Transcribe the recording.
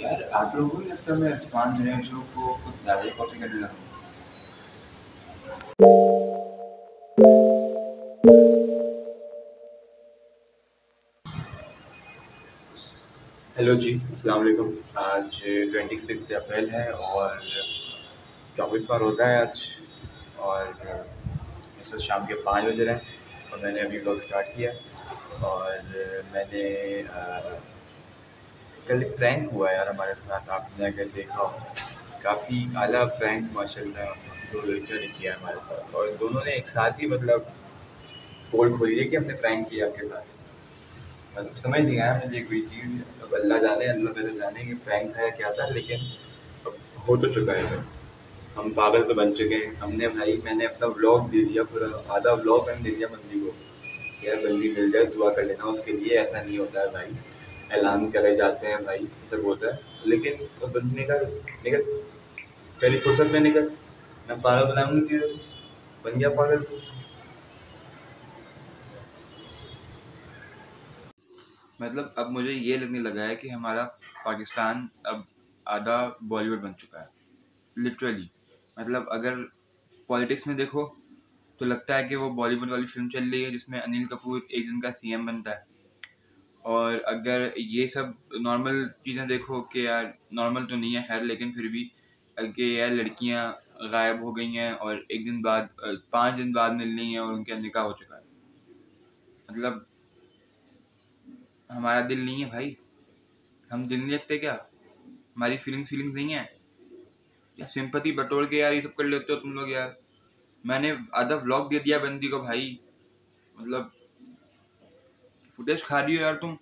यार आप लोगों को लगता मैं इरफान रेजो को कुछ ज़्यादा ही कॉपी करने लगा हेलो जी अस्सलाम वालेकुम। आज ट्वेंटी सिक्स अप्रैल है और चौबीसवा रोज़ा है आज और इस वक्त शाम के पाँच बज रहे हैं और मैंने अभी ब्लॉग स्टार्ट किया और मैंने कल एक प्रैंक हुआ यार हमारे साथ, आपने अगर देखा हो। काफ़ी आला प्रैंक माशाल्लाह, दो लड़कियों ने किया हमारे साथ। और दोनों ने एक साथ ही मतलब पोल खोली है कि हमने प्रैंक किया आपके साथ। मतलब समझ नहीं आया मुझे कोई चीज़। अब अल्लाह जाने, अल्लाह पहले जाने कि प्रैंक था या क्या था, लेकिन अब हो तो चुका है। हम पागल तो बन चुके हैं। हमने भाई, मैंने अपना व्लॉग दे दिया, पूरा आधा व्लॉग मैंने दे दिया बंदी को यार बंदी मिल जाए, दुआ कर लेना, उसके लिए ऐसा नहीं होता है भाई। ऐलान करे जाते हैं भाई सब होता है। लेकिन ने कहा निकल। पहली फुर्सत में निकल। मैं पागल बनाऊँगी कि बन गया पागल। मतलब अब मुझे ये लगने लगा है कि हमारा पाकिस्तान अब आधा बॉलीवुड बन चुका है। लिटरली मतलब अगर पॉलिटिक्स में देखो तो लगता है कि वो बॉलीवुड वाली फ़िल्म चल रही है, जिसमें अनिल कपूर एक दिन का सीएम बनता है। और अगर ये सब नॉर्मल चीज़ें देखो कि यार नॉर्मल तो नहीं है, खैर, लेकिन फिर भी कि यार लड़कियाँ गायब हो गई हैं और एक दिन बाद, पाँच दिन बाद मिल रही हैं और उनका निकाह हो चुका है? मतलब हमारा दिल नहीं है भाई। हम दिल नहीं रखते क्या? हमारी फीलिंग्स फीलिंग्स नहीं है। या सिंपति बटोर के यार ये सब कर लेते हो तुम लोग यार। मैंने आधा व्लॉग दे दिया बंदी को भाई। मतलब फुटेज खा रही हो यार तुम।